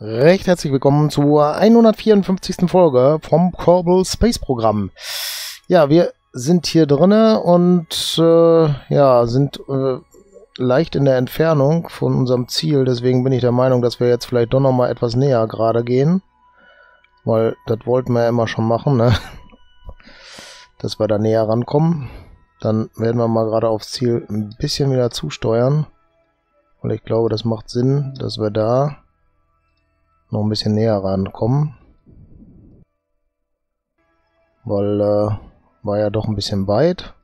Recht herzlich willkommen zur 154. Folge vom Kerbal Space Programm. Ja, wir sind hier drinne und äh, ja, sind äh, leicht in der Entfernung von unserem Ziel. Deswegen bin ich der Meinung, dass wir jetzt vielleicht doch noch mal etwas näher gerade gehen. Weil das wollten wir ja immer schon machen, ne? Dass wir da näher rankommen. Dann werden wir mal gerade aufs Ziel ein bisschen wieder zusteuern. Weil ich glaube, das macht Sinn, dass wir da noch ein bisschen näher rankommen. Weil äh, war ja doch ein bisschen weit.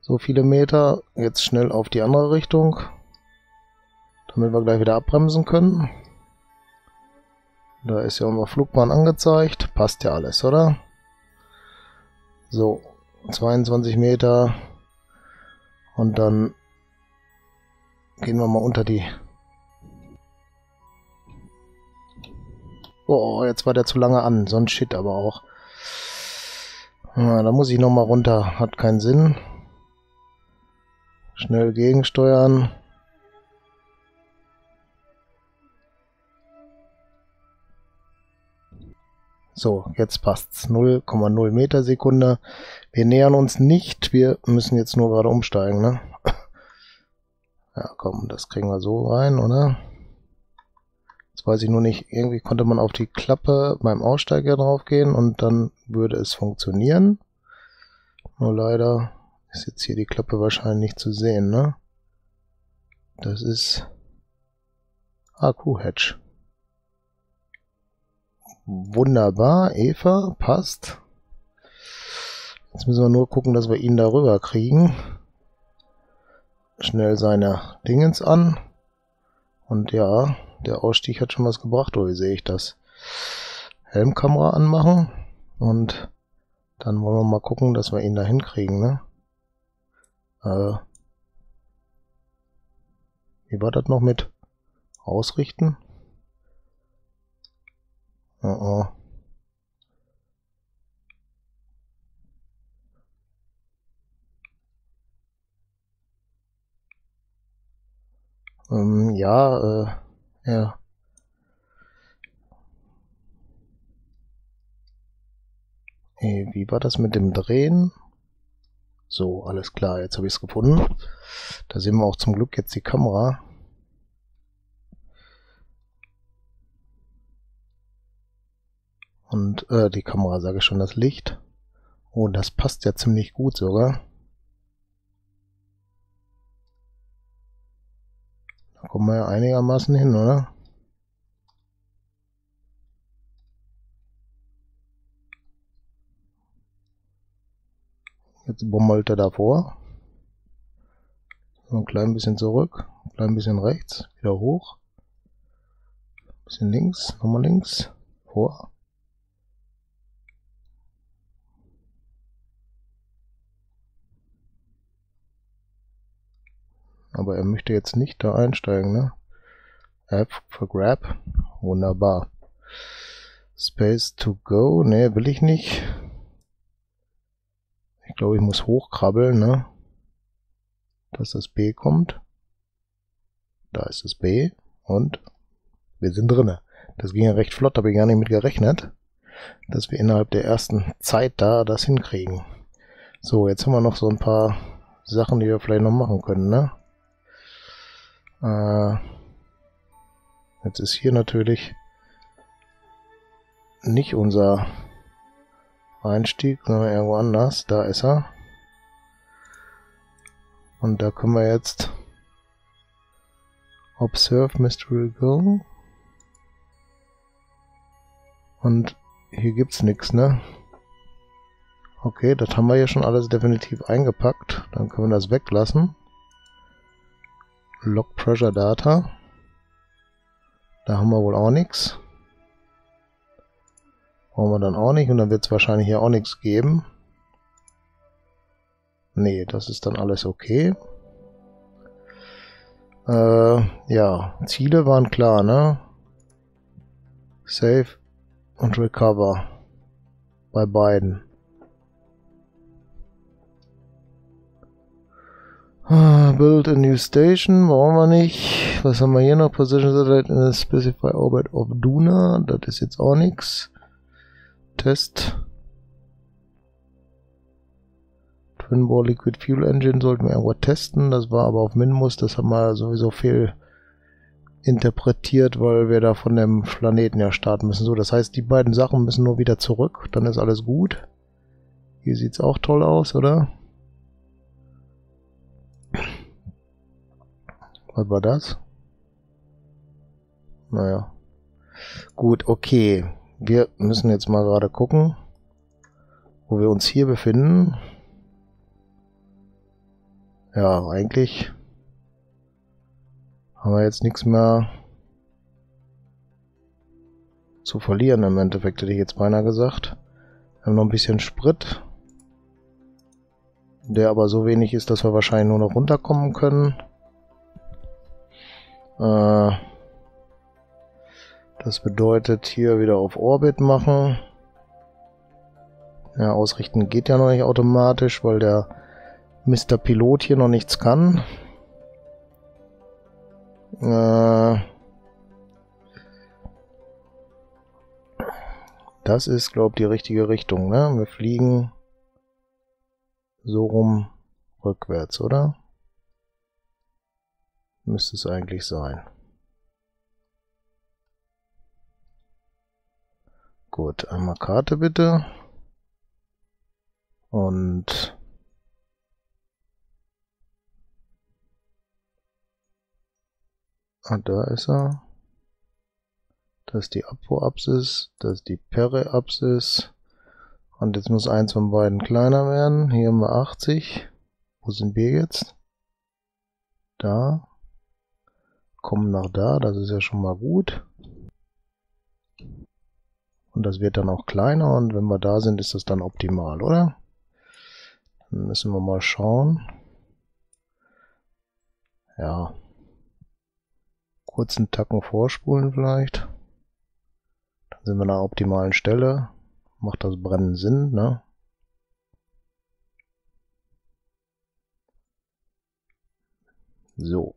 So viele Meter. Jetzt schnell auf die andere Richtung. Damit wir gleich wieder abbremsen können. Da ist ja unsere Flugbahn angezeigt. Passt ja alles, oder? So, 22 Meter. Und dann gehen wir mal unter die Oh, jetzt war der zu lange an. So ein Shit aber auch. Ja, da muss ich nochmal runter. Hat keinen Sinn. Schnell gegensteuern. So, jetzt passt's. 0,0 Meter Sekunde. Wir nähern uns nicht. Wir müssen jetzt nur gerade umsteigen, ne? Ja, komm, das kriegen wir so rein, oder? Jetzt weiß ich nur nicht, irgendwie konnte man auf die Klappe beim Aussteiger draufgehen und dann würde es funktionieren. Nur leider ist jetzt hier die Klappe wahrscheinlich nicht zu sehen, ne? Das ist Akku-Hatch. Wunderbar, Eva, passt. Jetzt müssen wir nur gucken, dass wir ihn darüber kriegen. Schnell seine Dingens an. Und ja, der Ausstieg hat schon was gebracht, oder wie sehe ich das? Helmkamera anmachen und dann wollen wir mal gucken, dass wir ihn da hinkriegen, ne? Äh, wie war das noch mit ausrichten? Uh -oh. Ähm, ja, äh, ja. Wie war das mit dem Drehen? So, alles klar, jetzt habe ich es gefunden. Da sehen wir auch zum Glück jetzt die Kamera. Und äh, die Kamera, sage ich schon, das Licht. Oh, das passt ja ziemlich gut sogar. Kommen wir ja einigermaßen hin, oder? Jetzt bummelt er davor. So ein klein bisschen zurück, ein klein bisschen rechts, wieder hoch. Ein bisschen links, nochmal links, vor. Aber er möchte jetzt nicht da einsteigen, ne? App for Grab. Wunderbar. Space to go. Ne, will ich nicht. Ich glaube, ich muss hochkrabbeln, ne? Dass das B kommt. Da ist das B. Und wir sind drinne. Das ging ja recht flott, habe ich gar nicht mit gerechnet, dass wir innerhalb der ersten Zeit da das hinkriegen. So, jetzt haben wir noch so ein paar Sachen, die wir vielleicht noch machen können, ne? Äh, jetzt ist hier natürlich nicht unser Einstieg, sondern irgendwo anders. Da ist er. Und da können wir jetzt Observe Mystery Go. Und hier gibt's nichts, ne? Okay, das haben wir hier schon alles definitiv eingepackt. Dann können wir das weglassen. Log Pressure Data. Da haben wir wohl auch nichts. Brauchen wir dann auch nicht und dann wird es wahrscheinlich hier auch nichts geben. Nee, das ist dann alles okay. Äh, ja, Ziele waren klar, ne? Save und Recover. Bei beiden. Build a new station, brauchen wir nicht. Was haben wir hier noch? Position Satellite in a specified orbit of Duna. Das ist jetzt auch nichts. Test. Twin Ball Liquid Fuel Engine sollten wir irgendwo testen. Das war aber auf Minmus. Das haben wir sowieso viel interpretiert, weil wir da von dem Planeten ja starten müssen. So, das heißt, die beiden Sachen müssen nur wieder zurück. Dann ist alles gut. Hier sieht's auch toll aus, oder? Was war das? Naja. Gut, okay. Wir müssen jetzt mal gerade gucken, wo wir uns hier befinden. Ja, eigentlich haben wir jetzt nichts mehr zu verlieren im Endeffekt, hätte ich jetzt beinahe gesagt. Wir haben noch ein bisschen Sprit, der aber so wenig ist, dass wir wahrscheinlich nur noch runterkommen können. Äh, das bedeutet hier wieder auf Orbit machen. Ja, ausrichten geht ja noch nicht automatisch, weil der Mr. Pilot hier noch nichts kann. Äh, das ist, glaube ich, die richtige Richtung. Ne? Wir fliegen so rum rückwärts, oder? Müsste es eigentlich sein. Gut, einmal Karte bitte. Und ah, da ist er. Das ist die Apoapsis, das ist die Periapsis. Und jetzt muss eins von beiden kleiner werden. Hier haben wir 80. Wo sind wir jetzt? Da kommen nach da, das ist ja schon mal gut. Und das wird dann auch kleiner und wenn wir da sind, ist das dann optimal, oder? Dann müssen wir mal schauen. Ja. Kurzen Tacken vorspulen vielleicht. Dann sind wir an der optimalen Stelle. Macht das Brennen Sinn, ne? So.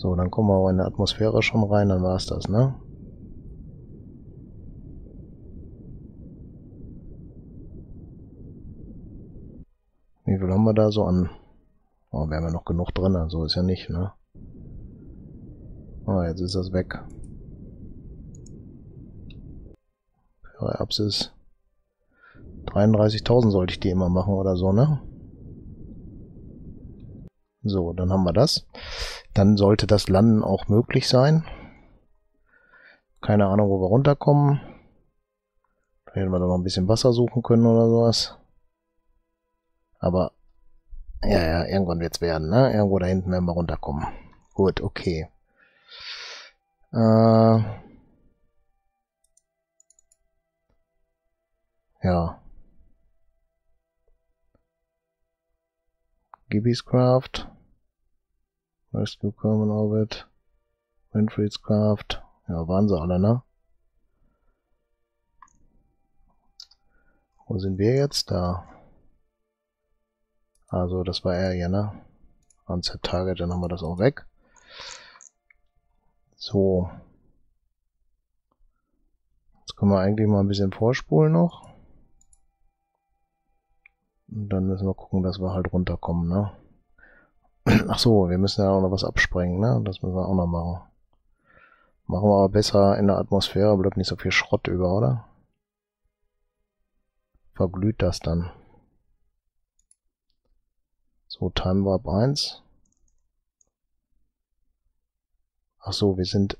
So, dann kommen wir aber in der Atmosphäre schon rein, dann war es das, ne? Wie viel haben wir da so an? Oh, wir haben ja noch genug drin, so ist ja nicht, ne? Oh, jetzt ist das weg. Apsis. 33.000 sollte ich die immer machen oder so, ne? So, dann haben wir das. Dann sollte das Landen auch möglich sein. Keine Ahnung, wo wir runterkommen. Da hätten wir da noch ein bisschen Wasser suchen können oder sowas. Aber, ja, ja, irgendwann wird's werden, ne? Irgendwo da hinten werden wir runterkommen. Gut, okay. Äh, ja. Gibby's Craft. Rescue Common Orbit. Winfried's Craft. Ja, waren sie alle, ne? Wo sind wir jetzt? Da. Also, das war er hier, ne? Onset Target, dann haben wir das auch weg. So. Jetzt können wir eigentlich mal ein bisschen vorspulen noch. Und dann müssen wir gucken, dass wir halt runterkommen, ne? Ach so, wir müssen ja auch noch was absprengen, ne? Das müssen wir auch noch machen. Machen wir aber besser in der Atmosphäre, bleibt nicht so viel Schrott über, oder? Verglüht das dann. So, Time Warp 1. Ach so, wir sind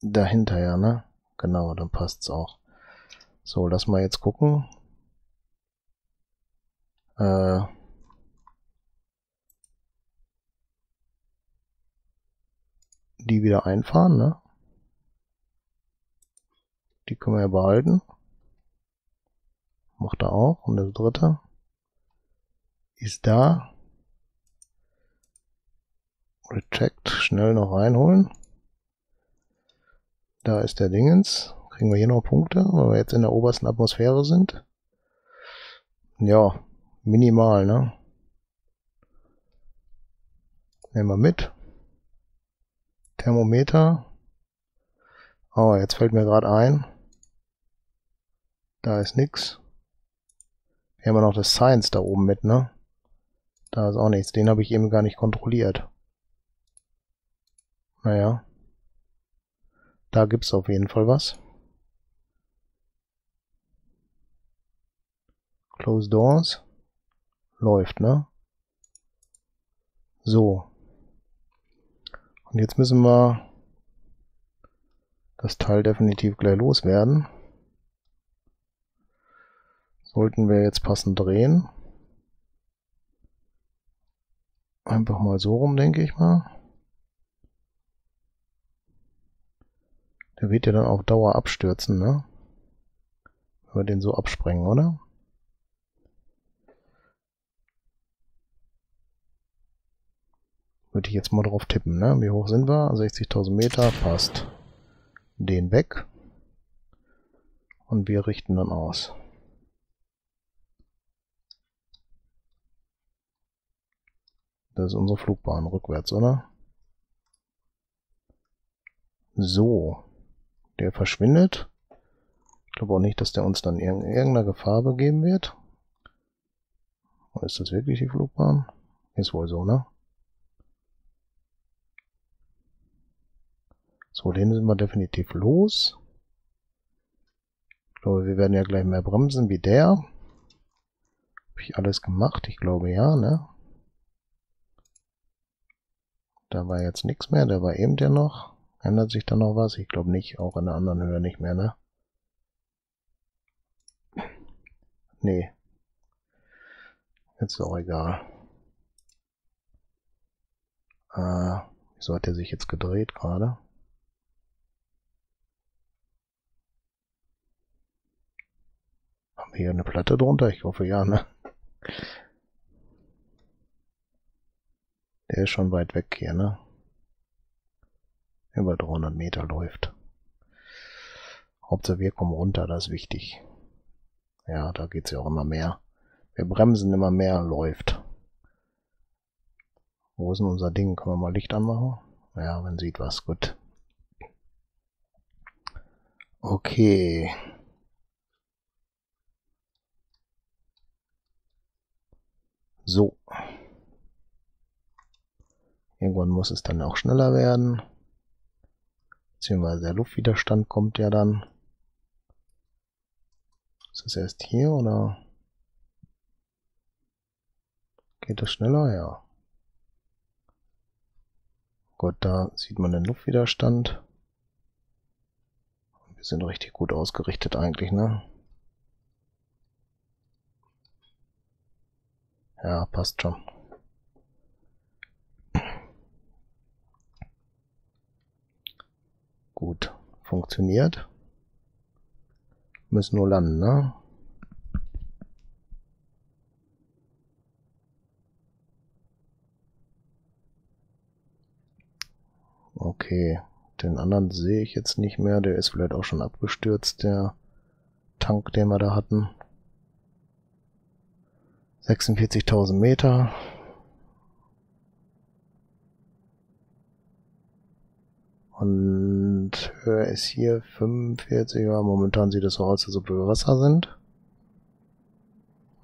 dahinter, ja, ne? Genau, dann passt's auch. So, lass mal jetzt gucken. Äh, die wieder einfahren, ne? Die können wir ja behalten. Macht er auch. Und das dritte ist da. Reject. Schnell noch reinholen. Da ist der Dingens. Kriegen wir hier noch Punkte, weil wir jetzt in der obersten Atmosphäre sind? Ja, minimal, ne? Nehmen wir mit. Thermometer. Oh, jetzt fällt mir gerade ein. Da ist nix. Wir haben noch das Science da oben mit, ne? Da ist auch nichts. Den habe ich eben gar nicht kontrolliert. Naja. Da gibt's auf jeden Fall was. Close Doors. Läuft, ne? So. Und jetzt müssen wir das Teil definitiv gleich loswerden. Sollten wir jetzt passend drehen. Einfach mal so rum, denke ich mal. Der wird ja dann auf Dauer abstürzen, ne? Wenn wir den so absprengen, oder? Würde ich jetzt mal drauf tippen, ne? Wie hoch sind wir? 60.000 Meter, passt. Den weg. Und wir richten dann aus. Das ist unsere Flugbahn rückwärts, oder? So. Der verschwindet. Ich glaube auch nicht, dass der uns dann in irgendeiner Gefahr begeben wird. Ist das wirklich die Flugbahn? Ist wohl so, ne? So, den sind wir definitiv los. Ich glaube, wir werden ja gleich mehr bremsen wie der. Habe ich alles gemacht? Ich glaube ja, ne? Da war jetzt nichts mehr, da war eben der noch. Ändert sich da noch was? Ich glaube nicht, auch in der anderen Höhe nicht mehr, ne? Nee. Jetzt ist auch egal. Äh, wieso hat er sich jetzt gedreht gerade? Haben wir hier eine Platte drunter? Ich hoffe ja, ne? Der ist schon weit weg hier, ne? Über 300 Meter läuft. Hauptsache wir kommen runter, das ist wichtig. Ja, da geht's ja auch immer mehr. Wir bremsen immer mehr, läuft. Wo ist denn unser Ding? Können wir mal Licht anmachen? Ja, man sieht was, gut. Okay. So. Irgendwann muss es dann auch schneller werden. Beziehungsweise der Luftwiderstand kommt ja dann. Ist das erst hier oder? Geht das schneller? Ja. Gut, da sieht man den Luftwiderstand. Wir sind richtig gut ausgerichtet eigentlich, ne? Ja, passt schon. Gut, funktioniert. Müssen nur landen, ne? Okay, den anderen sehe ich jetzt nicht mehr. Der ist vielleicht auch schon abgestürzt, der Tank, den wir da hatten. 46.000 Meter. Und Höhe ist hier 45. Ja, momentan sieht es so aus, als ob wir Wasser sind.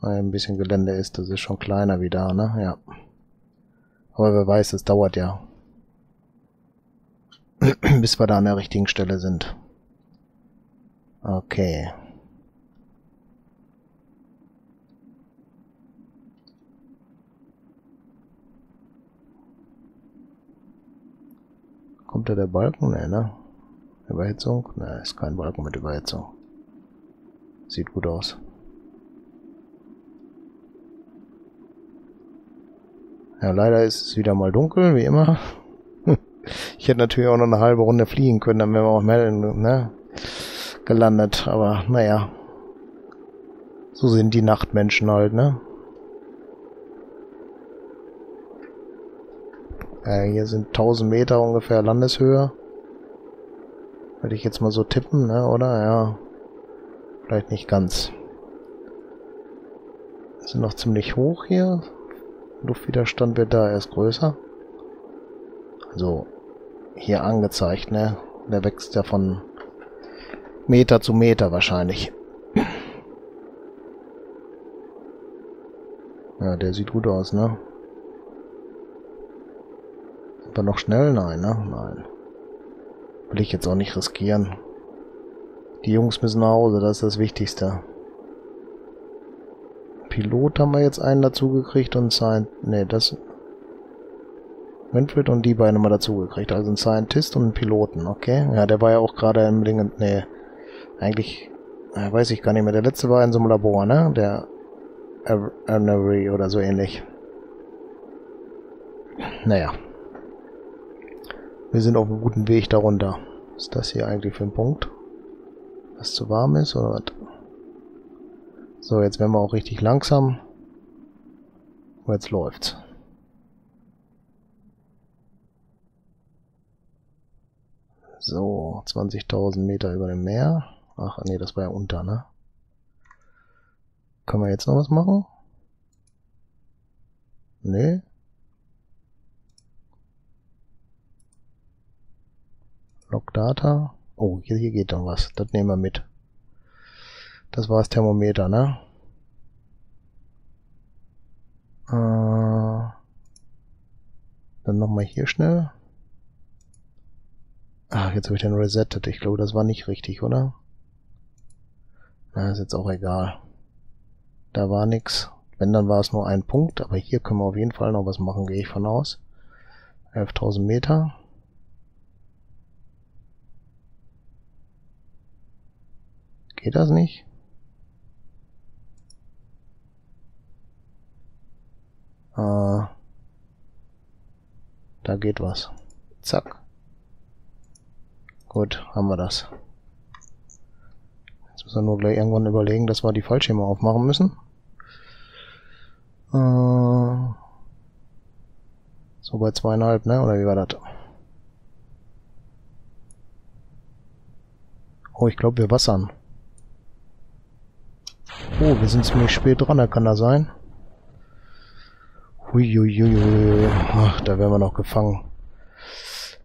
Ein bisschen Gelände ist, das ist schon kleiner wie da, ne? Ja. Aber wer weiß, es dauert ja. Bis wir da an der richtigen Stelle sind. Okay. Kommt da der Balken? Ne, ne? Überhitzung? Ne, ist kein Balken mit Überhitzung. Sieht gut aus. Ja, leider ist es wieder mal dunkel, wie immer. Ich hätte natürlich auch noch eine halbe Runde fliegen können, dann wären wir auch melden, ne? Gelandet, aber naja. So sind die Nachtmenschen halt, ne? Äh, hier sind 1000 Meter ungefähr Landeshöhe. Würde ich jetzt mal so tippen, ne? Oder? Ja. Vielleicht nicht ganz. Sind noch ziemlich hoch hier. Luftwiderstand wird da erst größer. Also hier angezeigt, ne? Der wächst ja von Meter zu Meter wahrscheinlich. Ja, der sieht gut aus, ne? Wir noch schnell? Nein, ne? Nein. Will ich jetzt auch nicht riskieren. Die Jungs müssen nach Hause, das ist das Wichtigste. Pilot haben wir jetzt einen dazu gekriegt und sein... Ne, das... Winfried und die beiden haben wir dazu gekriegt. Also ein Scientist und einen Piloten, okay? Ja, der war ja auch gerade im Ding... Ne, eigentlich... Ja, weiß ich gar nicht mehr. Der letzte war in so einem Labor, ne? Der... Arnery oder so ähnlich. Naja. Wir sind auf einem guten Weg darunter. Ist das hier eigentlich für ein Punkt? Was zu warm ist oder was? So, jetzt werden wir auch richtig langsam. Und jetzt läuft's. So, 20.000 Meter über dem Meer. Ach nee, das war ja unter, ne? Können wir jetzt noch was machen? Nee. Logdata. Oh, hier, hier geht dann was. Das nehmen wir mit. Das war das Thermometer, ne? Äh, dann nochmal hier schnell. Ach, jetzt habe ich den resettet. Ich glaube, das war nicht richtig, oder? Na, ist jetzt auch egal. Da war nix. Wenn, dann war es nur ein Punkt. Aber hier können wir auf jeden Fall noch was machen, gehe ich von aus. 11.000 Meter. Geht das nicht? Äh, da geht was. Zack. Gut, haben wir das. Jetzt müssen wir nur gleich irgendwann überlegen, dass wir die Fallschirme aufmachen müssen. Äh, so bei zweieinhalb, ne? Oder wie war das? Oh, ich glaube, wir wassern. Oh, wir sind ziemlich spät dran, da kann da sein. Huiuiui. Ach, da werden wir noch gefangen.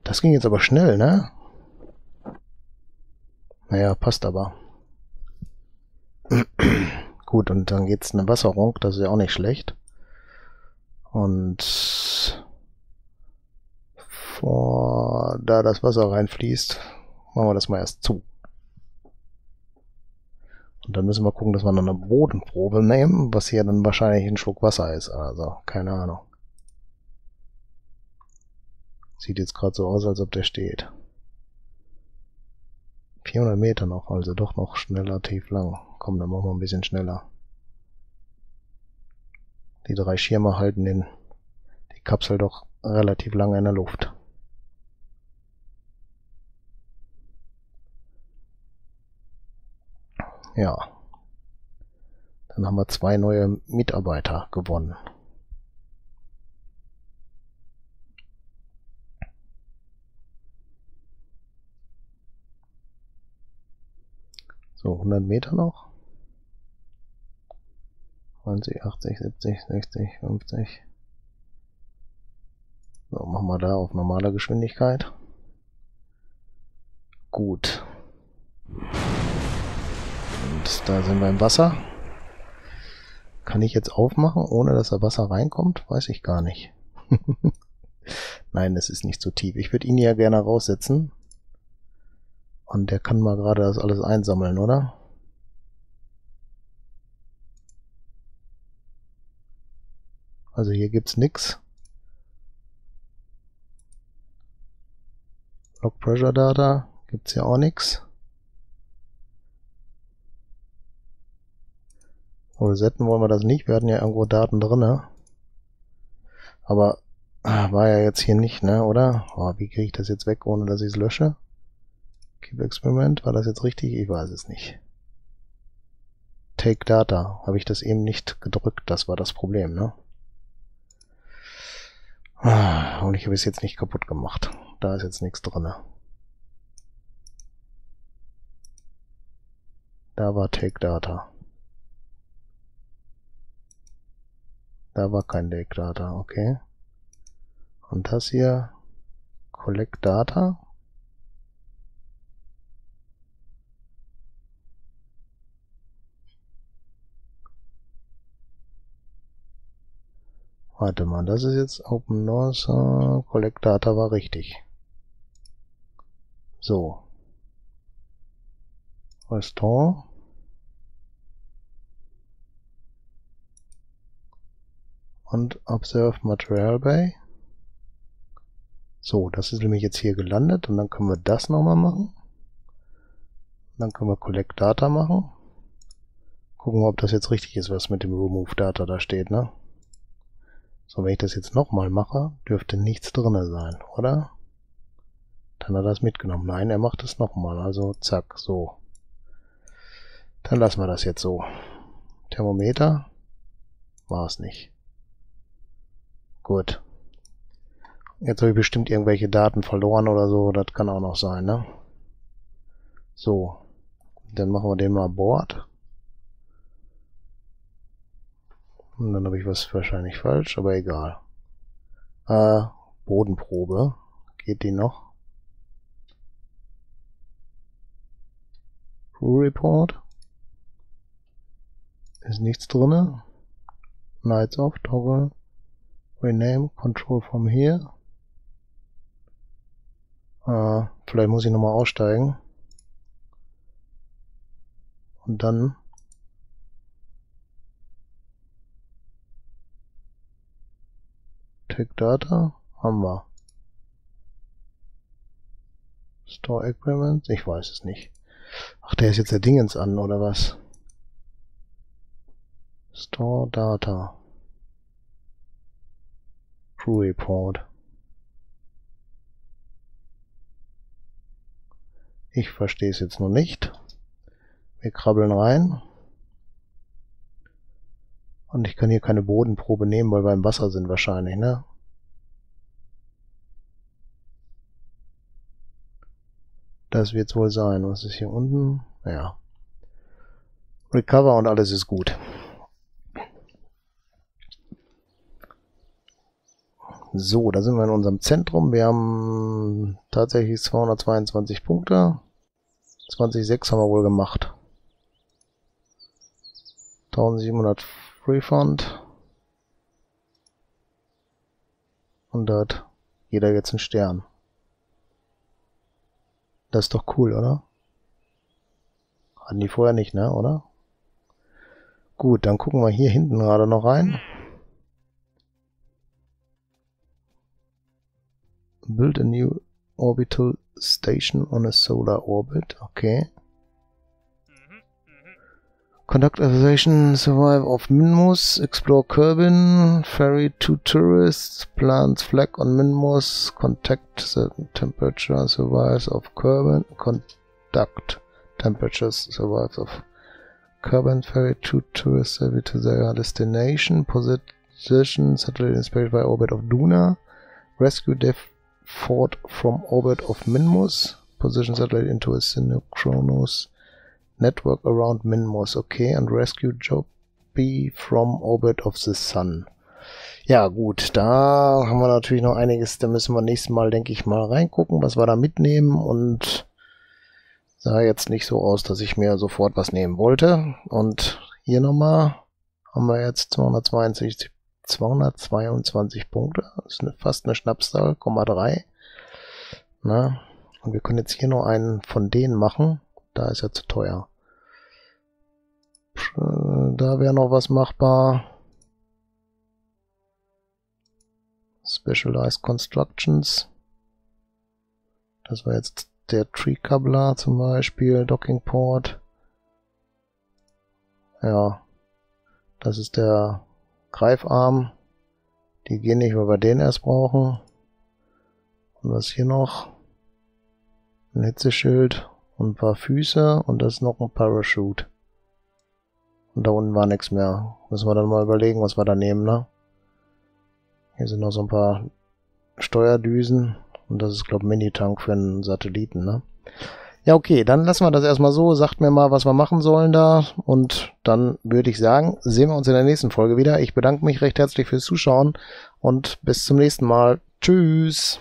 Das ging jetzt aber schnell, ne? Naja, passt aber. Gut, und dann geht's eine Wasserung, das ist ja auch nicht schlecht. Und vor da das Wasser reinfließt, machen wir das mal erst zu. Und dann müssen wir gucken, dass wir noch eine Bodenprobe nehmen, was hier dann wahrscheinlich ein Schluck Wasser ist. Also, keine Ahnung. Sieht jetzt gerade so aus, als ob der steht. 400 Meter noch, also doch noch schneller tief lang. Komm, dann machen wir ein bisschen schneller. Die drei Schirme halten den, die Kapsel doch relativ lange in der Luft. Ja. Dann haben wir zwei neue Mitarbeiter gewonnen. So, 100 Meter noch. 20, 80, 70, 60, 50. So, machen wir da auf normaler Geschwindigkeit. Gut. Und da sind wir im Wasser. Kann ich jetzt aufmachen, ohne dass da Wasser reinkommt? Weiß ich gar nicht. Nein, es ist nicht so tief. Ich würde ihn ja gerne raussetzen. Und der kann mal gerade das alles einsammeln, oder? Also hier gibt's nix. Log Pressure Data gibt's ja auch nix. Resetten wollen wir das nicht. Wir hatten ja irgendwo Daten drinne. Aber ah, war ja jetzt hier nicht, ne, oder? Oh, wie kriege ich das jetzt weg, ohne dass ich es lösche? Keep Experiment, war das jetzt richtig? Ich weiß es nicht. Take Data, habe ich das eben nicht gedrückt, das war das Problem, ne? Ah, und ich habe es jetzt nicht kaputt gemacht. Da ist jetzt nichts drinne. Da war Take Data. Da war kein Take Data, okay. Und das hier Collect Data. Warte mal, das ist jetzt Open Source. Uh, Collect Data war richtig. So. Restore. Und Observe Material Bay. So, das ist nämlich jetzt hier gelandet und dann können wir das nochmal machen. Dann können wir Collect Data machen. Gucken wir, ob das jetzt richtig ist, was mit dem Remove Data da steht, ne? So, wenn ich das jetzt nochmal mache, dürfte nichts drinne sein, oder? Dann hat er das mitgenommen. Nein, er macht es nochmal. Also zack, so. Dann lassen wir das jetzt so. Thermometer war es nicht. Gut. Jetzt habe ich bestimmt irgendwelche Daten verloren oder so. Das kann auch noch sein, ne? So. Dann machen wir den mal Board. Und dann habe ich was wahrscheinlich falsch, aber egal. Äh, Bodenprobe. Geht die noch? Crew Report. Ist nichts drinne. Lights off, toggle. Rename, control from here. Äh, vielleicht muss ich nochmal aussteigen. Und dann Take Data haben wir. Store Agreements? Ich weiß es nicht. Ach, der ist jetzt der Dingens an, oder was? Store Data. Crew Report. Ich verstehe es jetzt noch nicht. Wir krabbeln rein. Und ich kann hier keine Bodenprobe nehmen, weil wir im Wasser sind wahrscheinlich, ne? Das wird's wohl sein. Was ist hier unten? Ja. Recover und alles ist gut. So, da sind wir in unserem Zentrum. Wir haben tatsächlich 222 Punkte. 20,6 haben wir wohl gemacht. 1700 Refund. Und da hat jeder jetzt einen Stern. Das ist doch cool, oder? Hatten die vorher nicht, ne, oder? Gut, dann gucken wir hier hinten gerade noch rein. Build a new orbital station on a solar orbit. Okay. Mm-hmm, mm-hmm. Conduct observation, survive of Minmus, explore Kerbin, ferry two tourists, plant flag on Minmus, contact the temperature survives of Kerbin, conduct temperatures survives of Kerbin, ferry two tourists to their destination, position satellite inspired by orbit of Duna, rescue Dev Fort from orbit of Minmus, position satellite into a synchronous Network around Minmus, okay, and rescue Joby from orbit of the Sun. Ja, gut, da haben wir natürlich noch einiges, da müssen wir nächstes Mal, denke ich, mal reingucken, was wir da mitnehmen und sah jetzt nicht so aus, dass ich mir sofort was nehmen wollte. Und hier nochmal haben wir jetzt 222, 222 Punkte. Das ist eine, fast eine Schnapszahl, 3. Na, und wir können jetzt hier noch einen von denen machen. Da ist er zu teuer. Da wäre noch was machbar. Specialized Constructions. Das war jetzt der Tree Cobbler zum Beispiel, Docking Port. Ja, das ist der Greifarm. Die gehen nicht, weil wir den erst brauchen. Und was hier noch? Ein Hitzeschild und ein paar Füße und das ist noch ein Parachute. Und da unten war nichts mehr. Müssen wir dann mal überlegen, was wir da nehmen, ne? Hier sind noch so ein paar Steuerdüsen und das ist, glaube ich, Mini-Tank für einen Satelliten, ne? Ja, okay, dann lassen wir das erstmal so. Sagt mir mal, was wir machen sollen da. Und dann würde ich sagen, sehen wir uns in der nächsten Folge wieder. Ich bedanke mich recht herzlich fürs Zuschauen und bis zum nächsten Mal. Tschüss.